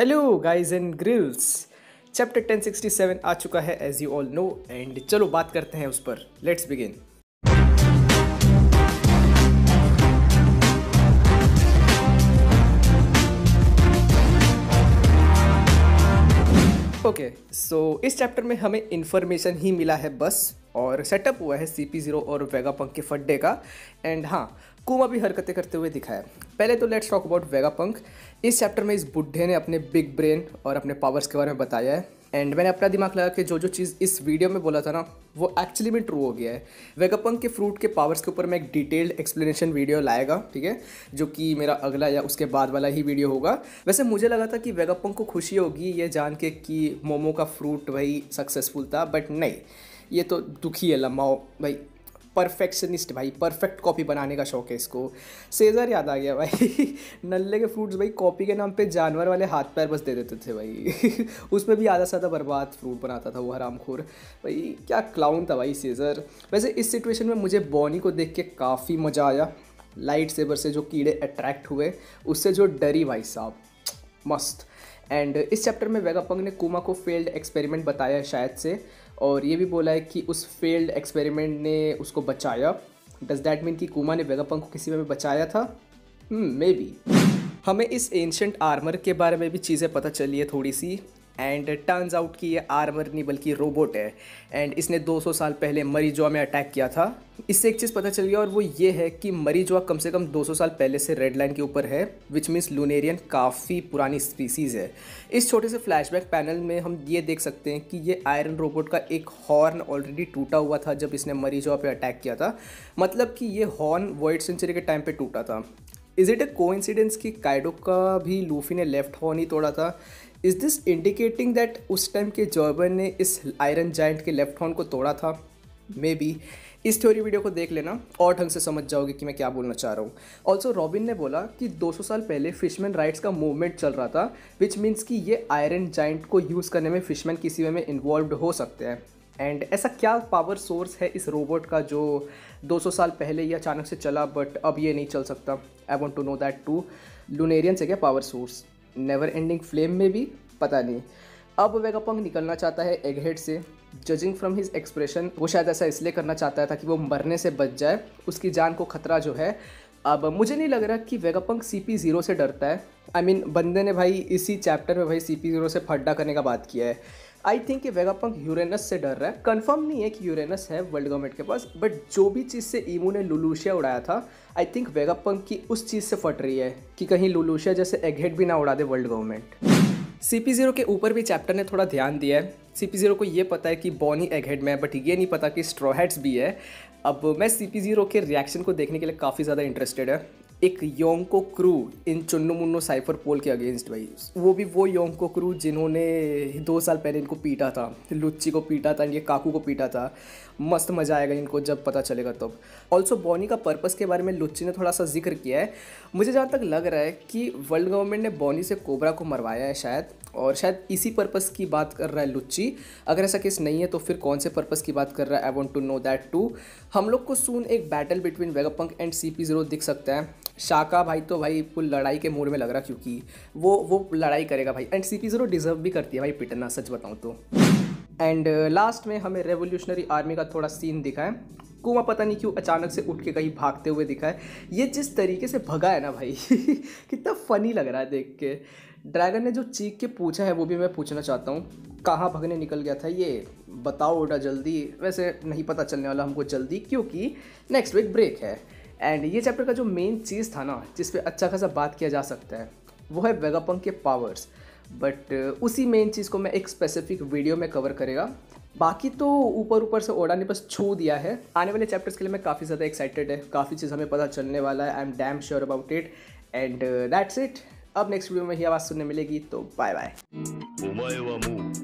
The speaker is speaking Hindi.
Hello guys and girls chapter 1067 आ चुका है as you all know and चलो बात करते हैं उस पर. लेट्स बिगिन ओके सो इस चैप्टर में हमें इन्फॉर्मेशन ही मिला है बस, और सेटअप हुआ है सी पी ज़ीरो और वेगा पंक के फड्डे का. एंड हाँ कुमा भी हरकतें करते हुए दिखाया पहले तो let's talk about Vegapunk इस चैप्टर में इस बुढ़े ने अपने बिग ब्रेन और अपने पावर्स के बारे में बताया है। एंड मैंने अपना दिमाग लगा कि जो जो चीज़ इस वीडियो में बोला था ना, वो एक्चुअली में ट्रू हो गया है। वेगापंक के फ्रूट के पावर्स के ऊपर मैं एक डिटेल्ड एक्सप्लेनेशन वीडियो लाएगा, ठीक है? जो कि मेरा अगला या उसके बाद वाला ही वीडियो होगा। वैसे मुझे लगा था कि वेगापंक को खुशी होगी ये जान के कि मोमो का फ्रूट वही सक्सेसफुल था बट नहीं। ये तो दुखी है लंबा भाई। परफेक्शनिस्ट भाई परफेक्ट कॉपी बनाने का शौक है इसको। सेज़र याद आ गया भाई। नल्ले के फ्रूट्स भाई कॉपी के नाम पे जानवर वाले हाथ पैर बस दे देते थे भाई। उसमें भी आधा साधा बर्बाद फ्रूट बनाता था वो हरामखोर। भाई, क्या क्लाउन था भाई सेज़र वैसे इस सिचुएशन में मुझे बॉनी को देख के काफ़ी मज़ा आया। लाइट सेबर से जो कीड़े अट्रैक्ट हुए, उससे जो डरी भाई साहब। मस्त। एंड इस चैप्टर में वेगापंग ने कुमा को फेल्ड एक्सपेरिमेंट बताया शायद से और ये भी बोला है कि उस फेल्ड एक्सपेरिमेंट ने उसको बचाया। डज दैट मीन कि कुमा ने वेगापंग को किसी में बचाया था? मे hmm, बी हमें इस एंशंट आर्मर के बारे में भी चीज़ें पता चली है थोड़ी सी। एंड टर्न्स आउट कि ये आर्मर नहीं, बल्कि रोबोट है। एंड इसने 200 साल पहले मरीजवा में अटैक किया था। इससे एक चीज़ पता चल गया और वो ये है कि मरीजवा कम से कम 200 साल पहले से रेड लाइन के ऊपर है विच मीन्स लूनेरियन काफ़ी पुरानी स्पीसीज़ है। इस छोटे से फ्लैशबैक पैनल में हम ये देख सकते हैं कि ये आयरन रोबोट का एक हॉर्न ऑलरेडी टूटा हुआ था जब इसने मरीजवा पे अटैक किया था। मतलब कि ये हॉर्न वर्ल्ड सेंचुरी के टाइम पर टूटा था। इज़ इट अ कोइंसिडेंस कि काइडो का भी लूफी ने लेफ़्ट हॉर्न ही तोड़ा था? इज़ दिस इंडिकेटिंग दैट उस टाइम के जॉर्बन ने इस आयरन जाइंट के लेफ़्ट हॉर्न को तोड़ा था? मे बी इस थ्योरी वीडियो को देख लेना और ढंग से समझ जाओगे कि मैं क्या बोलना चाह रहा हूँ। ऑल्सो रॉबिन ने बोला कि 200 साल पहले फिशमैन राइट्स का मूवमेंट चल रहा था विच मीन्स कि ये आयरन जाइंट को यूज़ करने में फिशमैन किसी वे में इन्वॉल्व हो सकते हैं। एंड ऐसा क्या पावर सोर्स है इस रोबोट का जो 200 साल पहले ये अचानक से चला बट अब ये नहीं चल सकता? I want to know that to Lunarian से क्या power source never ending flame में भी? पता नहीं। अब वेगापंग निकलना चाहता है एगहेड से। जजिंग फ्रॉम हिज एक्सप्रेशन वो शायद ऐसा इसलिए करना चाहता था कि वो मरने से बच जाए। उसकी जान को खतरा जो है अब मुझे नहीं लग रहा कि वेगापंक सी पी ज़ीरो से डरता है। आई I मीन mean, बंदे ने भाई इसी चैप्टर में भाई सी पी ज़ीरो से फड्डा करने का बात किया है। आई थिंक कि वेगापंक यूरेनस से डर रहा है। कन्फर्म नहीं है कि यूरेनस है वर्ल्ड गवर्नमेंट के पास बट जो भी चीज़ से ईमू ने लुलूशिया उड़ाया था आई थिंक वेगापंक की उस चीज़ से फट रही है कि कहीं लुलूशिया जैसे एगहेड भी ना उड़ा दे world government C P zero के ऊपर भी चैप्टर ने थोड़ा ध्यान दिया है। सी पी ज़ीरो को ये पता है कि बॉनी एगहेड में है बट ये नहीं पता कि स्ट्रॉहेड्स भी है। अब मैं सी पी ज़ीरो के रिएक्शन को देखने के लिए काफ़ी ज़्यादा इंटरेस्टेड है। एक योंको क्रू इन चुन्नू मुन्नो साइफर पोल के अगेंस्ट भाई। वो भी वो योंको क्रू जिन्होंने दो साल पहले इनको पीटा था। लुच्ची को पीटा था, इनके काकू को पीटा था। मस्त मज़ा आएगा इनको जब पता चलेगा तब। ऑल्सो बॉनी का पर्पस के बारे में लुच्ची ने थोड़ा सा ज़िक्र किया है। मुझे जहाँ तक लग रहा है कि वर्ल्ड गवर्नमेंट ने बॉनी से कोबरा को मरवाया है शायद। और शायद इसी पर्पस की बात कर रहा है लुच्ची। अगर ऐसा केस नहीं है तो फिर कौन से पर्पस की बात कर रहा है? I want to know that to हम लोग को सून एक battle between Vegapunk and C P zero दिख सकता है। शाका भाई तो भाई फुल लड़ाई के मूड में लग रहा क्योंकि वो वो लड़ाई करेगा भाई। And C P zero deserve भी करती है भाई पिटना सच बताऊँ तो। एंड लास्ट uh, में हमें रेवोल्यूशनरी आर्मी का थोड़ा सीन दिखा है। कुआँ पता नहीं क्यों अचानक से उठ के कहीं भागते हुए दिखा है। ये जिस तरीके से भगा है ना भाई, कितना फ़नी लग रहा है देख के। ड्रैगन ने जो चीख के पूछा है वो भी मैं पूछना चाहता हूँ। कहाँ भगने निकल गया था ये? बताओ ओडा जल्दी। वैसे नहीं पता चलने वाला हमको जल्दी, क्योंकि नेक्स्ट वीक ब्रेक है। एंड ये चैप्टर का जो मेन चीज़ था ना, जिस पर अच्छा खासा बात किया जा सकता है, वो है वेगापंक के पावर्स बट उसी मेन चीज़ को मैं एक स्पेसिफिक वीडियो में कवर करेगा। बाकी तो ऊपर ऊपर से ओडा ने बस छू दिया है। आने वाले चैप्टर्स के लिए मैं काफ़ी ज़्यादा एक्साइटेड है। काफ़ी चीज़ हमें पता चलने वाला है। I am damn sure about it and that's it अब नेक्स्ट वीडियो में ही आवाज़ सुनने मिलेगी तो बाय बाय